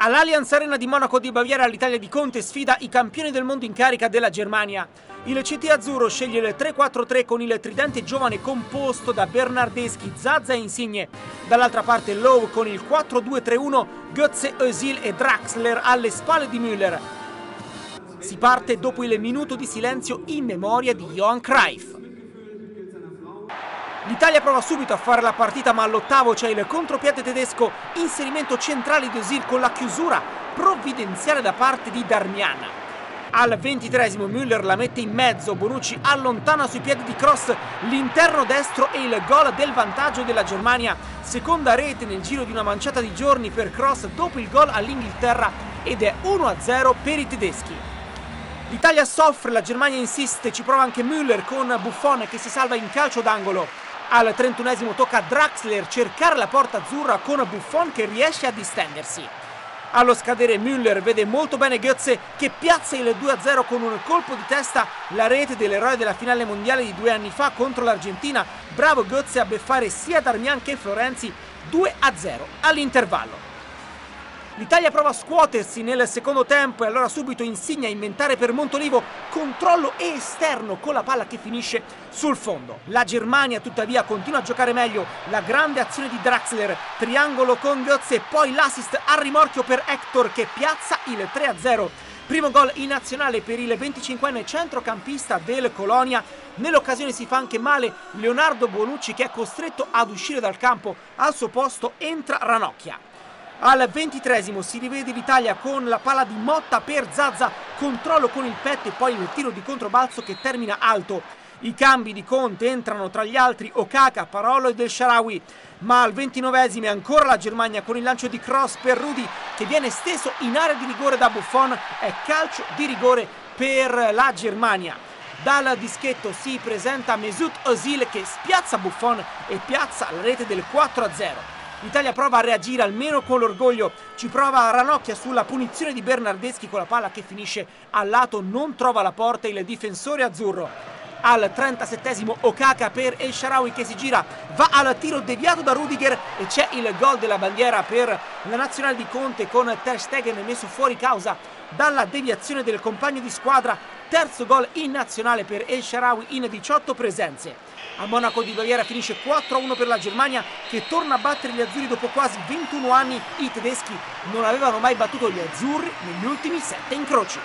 All'Allianz Arena di Monaco di Baviera l'Italia di Conte sfida i campioni del mondo in carica della Germania. Il CT azzurro sceglie il 3-4-3 con il tridente giovane composto da Bernardeschi, Zazza e Insigne. Dall'altra parte Lowe con il 4-2-3-1, Götze, Özil e Draxler alle spalle di Müller. Si parte dopo il minuto di silenzio in memoria di Johan Cruyff. L'Italia prova subito a fare la partita ma all'ottavo c'è il contropiede tedesco, inserimento centrale di Osil con la chiusura provvidenziale da parte di Darmian. Al ventitresimo Müller la mette in mezzo, Bonucci allontana sui piedi di Cross l'interno destro e il gol del vantaggio della Germania, seconda rete nel giro di una manciata di giorni per Cross dopo il gol all'Inghilterra ed è 1-0 per i tedeschi. L'Italia soffre, la Germania insiste, ci prova anche Müller con Buffon che si salva in calcio d'angolo. Al 31esimo tocca a Draxler cercare la porta azzurra con Buffon che riesce a distendersi. Allo scadere Müller vede molto bene Götze che piazza il 2-0 con un colpo di testa la rete dell'eroe della finale mondiale di due anni fa contro l'Argentina. Bravo Götze a beffare sia Darmian che Florenzi 2-0 all'intervallo. L'Italia prova a scuotersi nel secondo tempo e allora subito Insigne a inventare per Montolivo controllo esterno con la palla che finisce sul fondo. La Germania tuttavia continua a giocare meglio, la grande azione di Draxler, triangolo con Götze e poi l'assist a rimorchio per Hector che piazza il 3-0. Primo gol in nazionale per il 25enne centrocampista del Colonia. Nell'occasione si fa anche male Leonardo Bonucci che è costretto ad uscire dal campo. Al suo posto entra Ranocchia. Al ventitresimo si rivede l'Italia con la palla di Motta per Zazza, controllo con il petto e poi il tiro di controbalzo che termina alto. I cambi di Conte entrano tra gli altri Okaka, Parolo e Del Sharawi, ma al ventinovesimo è ancora la Germania con il lancio di cross per Rudy che viene steso in area di rigore da Buffon, è calcio di rigore per la Germania. Dal dischetto si presenta Mesut Özil che spiazza Buffon e piazza la rete del 4-0. L'Italia prova a reagire almeno con l'orgoglio, ci prova a ranocchia sulla punizione di Bernardeschi con la palla che finisce al lato, non trova la porta il difensore azzurro. Al 37esimo Okaka per El Sharawi che si gira, va al tiro deviato da Rudiger e c'è il gol della bandiera per la nazionale di Conte con Ter Stegen messo fuori causa dalla deviazione del compagno di squadra, terzo gol in nazionale per El Sharawi in 18 presenze. A Monaco di Baviera finisce 4-1 per la Germania che torna a battere gli azzurri dopo quasi 21 anni. I tedeschi non avevano mai battuto gli azzurri negli ultimi 7 incroci.